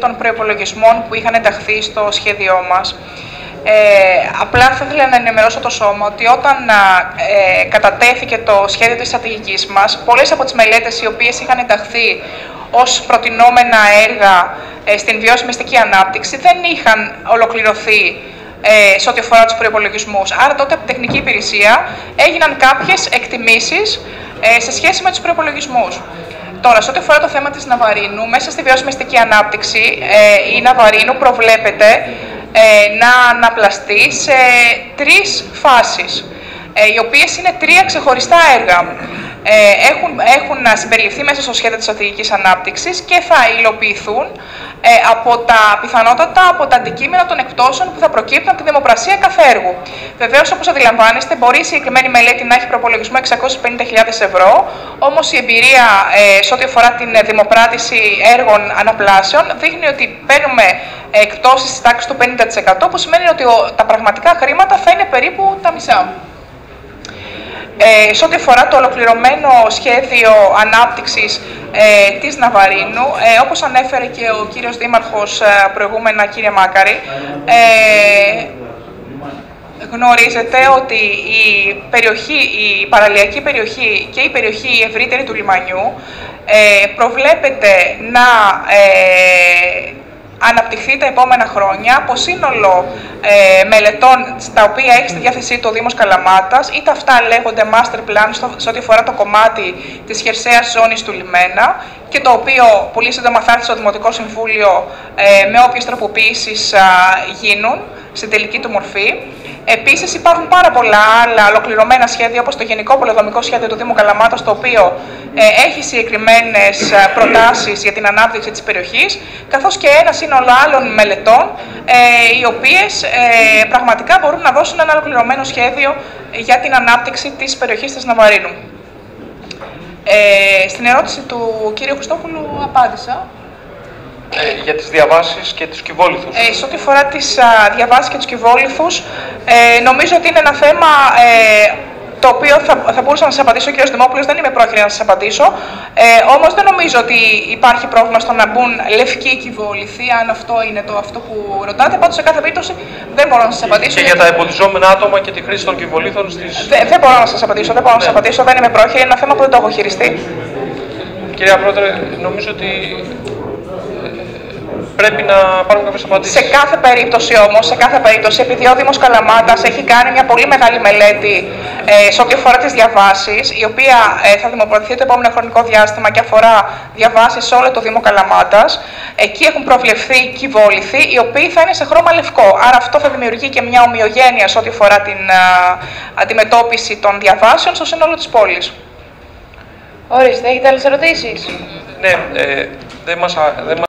των προπολογισμών που είχαν ενταχθεί στο σχέδιό μας. Ε, απλά θα ήθελα να ενημερώσω το σώμα ότι όταν ε, κατατέθηκε το σχέδιο της στρατηγικής μας, πολλές από τις μελέτες οι οποίες είχαν ενταχθεί ως προτινόμενα έργα ε, στην βιώσιμη ανάπτυξη δεν είχαν ολοκληρωθεί ε, σε ό,τι αφορά τους προϋπολογισμούς. Άρα τότε από την τεχνική υπηρεσία έγιναν κάποιες εκτιμήσεις ε, σε σχέση με τους προϋπολογισμούς. Τώρα, σε ό,τι αφορά το θέμα της Ναβαρίνου, μέσα στη βιώσιμη ανάπτυξη ε, η Ναβαρίνου προβλέπεται ε, να αναπλαστεί σε τρεις φάσεις, ε, οι οποίες είναι τρία ξεχωριστά έργα. Ε, έχουν, έχουν συμπεριληφθεί μέσα στο σχέδιο της στρατηγικής ανάπτυξης και θα υλοποιηθούν ε, από τα πιθανότατα από τα αντικείμενα των εκπτώσεων που θα προκύπτουν από τη δημοπρασία κάθε έργου. Βεβαίως, όπως αντιλαμβάνεστε, μπορεί η συγκεκριμένη μελέτη να έχει προπολογισμό 650.000 ευρώ, όμως η εμπειρία ε, σε ό,τι αφορά την δημοπράτηση έργων αναπλάσεων δείχνει ότι παίρνουμε εκπτώσεις της τάξης του 50%, που σημαίνει ότι τα πραγματικά χρήματα θα είναι περίπου τα μισά. Ε, σε ό,τι αφορά το ολοκληρωμένο σχέδιο ανάπτυξης ε, της Ναβαρίνου, ε, όπως ανέφερε και ο κύριος Δήμαρχος ε, προηγούμενα, κύριε Μάκαρη, ε, γνωρίζετε ότι η, περιοχή, η παραλιακή περιοχή και η περιοχή ευρύτερη του λιμανιού ε, προβλέπεται να αναπτυχθεί τα επόμενα χρόνια από σύνολο ε, μελετών στα οποία έχει στη διάθεσή του ο Δήμος Καλαμάτας, είτε αυτά λέγονται master plan στο, σε ό,τι αφορά το κομμάτι της χερσαίας ζώνης του λιμένα και το οποίο πολύ σύντομα θα έρθει στο Δημοτικό Συμβούλιο ε, με όποιες τροποποιήσεις γίνουν στην τελική του μορφή. Επίσης υπάρχουν πάρα πολλά άλλα ολοκληρωμένα σχέδια όπως το Γενικό Πολεοδομικό Σχέδιο του Δήμου Καλαμάτας το οποίο ε, έχει συγκεκριμένες προτάσεις για την ανάπτυξη της περιοχής καθώς και ένα σύνολο άλλων μελετών ε, οι οποίες ε, πραγματικά μπορούν να δώσουν ένα ολοκληρωμένο σχέδιο για την ανάπτυξη της περιοχής της Ναβαρίνου. Ε, στην ερώτηση του κύριου Χριστόφουλου απάντησα. Ε, για τις διαβάσεις και τους κυβόληθους. Ε, σε ό,τι φορά τις α, διαβάσεις και τους κυβόληθους, ε, νομίζω ότι είναι ένα θέμα ε, το οποίο θα, θα μπορούσα να σας απαντήσω, ο κ. Δημόπουλος, δεν είμαι πρόχειρη να σας απαντήσω. Ε, Όμως δεν νομίζω ότι υπάρχει πρόβλημα στο να μπουν λευκοί κυβόληθοι, αν αυτό είναι το αυτό που ρωτάτε. Πάντως, σε κάθε περίπτωση δεν μπορώ να σας απαντήσω. Και για τα εμποδιζόμενα άτομα και τη χρήση των κυβολήθων στι. Δεν, μπορώ να σας απαντήσω, δεν μπορώ να σας ναι. απαντήσω, δεν είμαι πρόχειρη, είναι ένα θέμα που δεν το έχω χειριστεί. Κυρία Πρόεδρε, νομίζω ότι πρέπει να πάρουμε κάποιε απαντήσει. Σε κάθε περίπτωση όμως, σε κάθε περίπτωση, επειδή ο Δήμος Καλαμάτας έχει κάνει μια πολύ μεγάλη μελέτη ε, σε ό,τι αφορά τις διαβάσεις, η οποία ε, θα δημοπρατηθεί το επόμενο χρονικό διάστημα και αφορά διαβάσεις σε όλο το Δήμο Καλαμάτας, εκεί έχουν προβλεφθεί κυβόληθοι, οι οποίοι θα είναι σε χρώμα λευκό. Άρα αυτό θα δημιουργεί και μια ομοιογένεια σε ό,τι αφορά την αντιμετώπιση των διαβάσεων στο σύνολο της πόλης. Ορίστε, έχετε άλλες ερωτήσεις; Ναι, ε, δεν μας, δεν